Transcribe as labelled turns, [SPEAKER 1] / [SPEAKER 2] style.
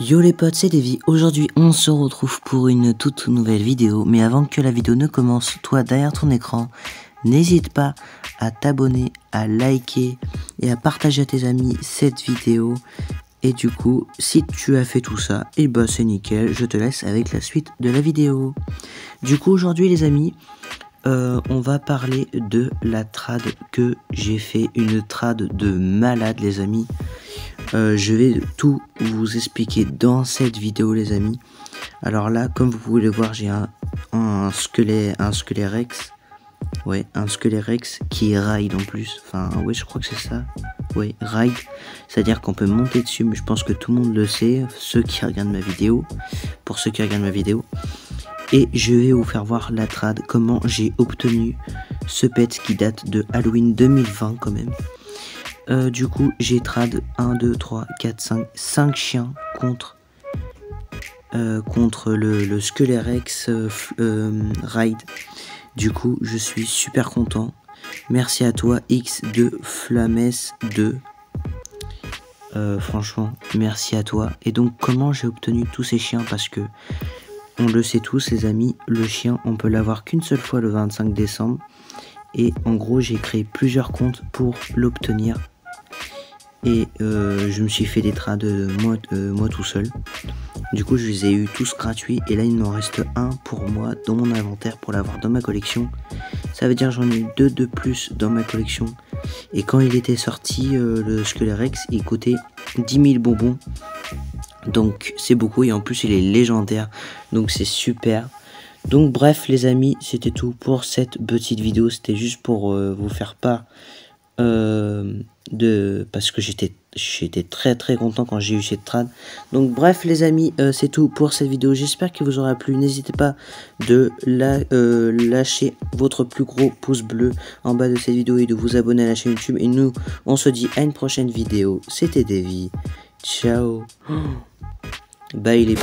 [SPEAKER 1] Yo les potes, c'est Davy. Aujourd'hui, on se retrouve pour une toute nouvelle vidéo. Mais avant que la vidéo ne commence, toi derrière ton écran, n'hésite pas à t'abonner, à liker et à partager à tes amis cette vidéo. Et du coup, si tu as fait tout ça, et eh bah ben, c'est nickel. Je te laisse avec la suite de la vidéo. Du coup, aujourd'hui les amis, euh, on va parler de la trad que j'ai fait. Une trad de malade les amis. Euh, je vais tout vous expliquer dans cette vidéo les amis. Alors là, comme vous pouvez le voir, j'ai un, un squelette, un squelette Rex. Ouais, un squelette Rex qui ride en plus. Enfin, ouais, je crois que c'est ça. Ouais, ride. C'est-à-dire qu'on peut monter dessus, mais je pense que tout le monde le sait, ceux qui regardent ma vidéo. Pour ceux qui regardent ma vidéo. Et je vais vous faire voir la trad, comment j'ai obtenu ce pet qui date de Halloween 2020 quand même. Euh, du coup, j'ai trad 1, 2, 3, 4, 5, 5 chiens contre, euh, contre le, le euh, Ride. Du coup, je suis super content. Merci à toi, X2 Flames 2. franchement, merci à toi. Et donc, comment j'ai obtenu tous ces chiens? Parce que, on le sait tous, les amis, le chien, on peut l'avoir qu'une seule fois le 25 décembre. Et en gros, j'ai créé plusieurs comptes pour l'obtenir. Et euh, je me suis fait des trades moi, euh, moi tout seul. Du coup, je les ai eu tous gratuits. Et là, il m'en reste un pour moi dans mon inventaire pour l'avoir dans ma collection. Ça veut dire j'en ai eu deux de plus dans ma collection. Et quand il était sorti, euh, le Skelerex, il coûtait 10 000 bonbons. Donc c'est beaucoup et en plus il est légendaire. Donc c'est super. Donc bref les amis, c'était tout pour cette petite vidéo. C'était juste pour vous faire part de parce que j'étais j'étais très très content quand j'ai eu cette trad. Donc bref les amis euh, c'est tout pour cette vidéo. J'espère que vous aura plu. N'hésitez pas de euh, lâcher votre plus gros pouce bleu en bas de cette vidéo et de vous abonner à la chaîne youtube. Et nous on se dit à une prochaine vidéo. C'était Davy. Ciao. Bye les